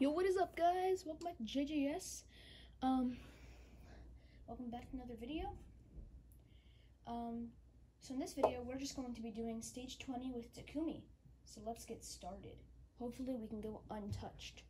Yo, what is up, guys? Welcome back to JJS. Um, welcome back to another video. Um, so in this video, we're just going to be doing stage 20 with Takumi. So let's get started. Hopefully we can go untouched.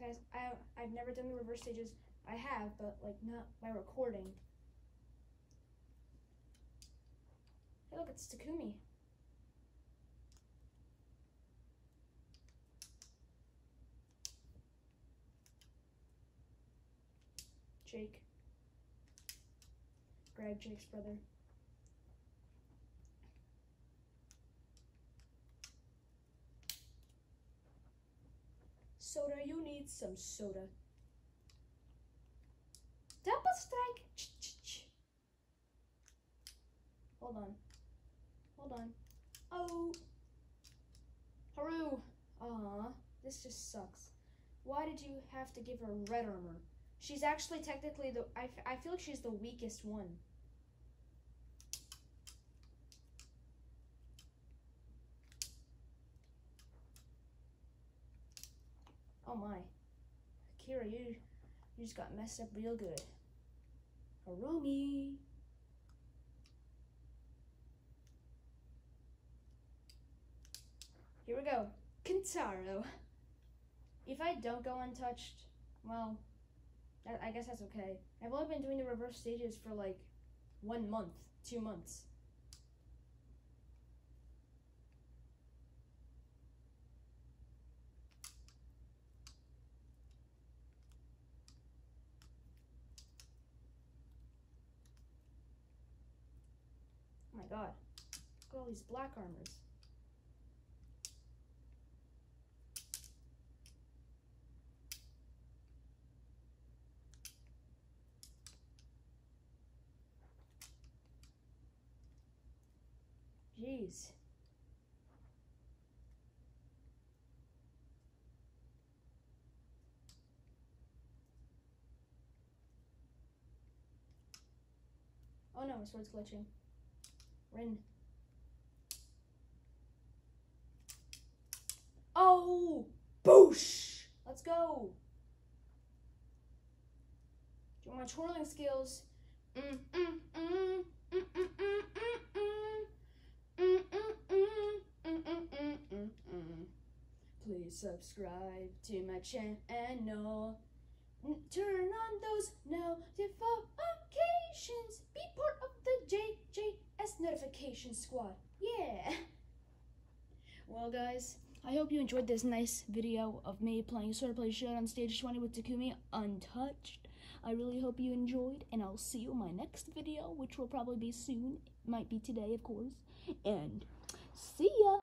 Like guys, I I've never done the reverse stages. I have, but like not by recording. Hey, look, it's Takumi. Jake. Greg, Jake's brother. Soda, you need some soda. Double strike. Ch -ch -ch. Hold on. Hold on. Oh. Haru. Aw, this just sucks. Why did you have to give her red armor? She's actually technically the. I, I feel like she's the weakest one. Oh my. Kira, you, you just got messed up real good. Harumi. Here we go. Kintaro. If I don't go untouched, well, I guess that's okay. I've only been doing the reverse stages for like one month, two months. God. Look at all these black armors. Jeez. Oh no, my sword's glitching. Rin. Oh! Boosh! Let's go! Do my twirling skills? Mm, mm, mm, mm, mm, mm, mm, mm. Please subscribe to my channel. Turn on those notifications. Be part squad. Yeah. Well, guys, I hope you enjoyed this nice video of me playing Swordplay Showdown on stage 20 with Takumi untouched. I really hope you enjoyed, and I'll see you in my next video, which will probably be soon. It Might be today, of course. And see ya!